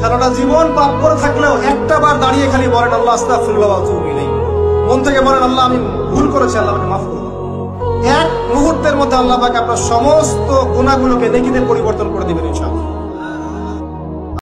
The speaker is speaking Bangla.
সারাটা জীবন পাপ করে থাকলেও একটা বার দাঁড়িয়ে খালি বলেন, আল্লাহ, আস্তাগফিরুল্লাহ ওয়া নেই মন থেকে বলেন, আল্লাহ, আমি ভুল করেছি, আল্লাহ আমাকে মাফ করে এক মুহূর্তের মধ্যে আল্লাহ পাক আপনার সমস্ত গুণাগুলোকে নেকিতে পরিবর্তন করে দিবেন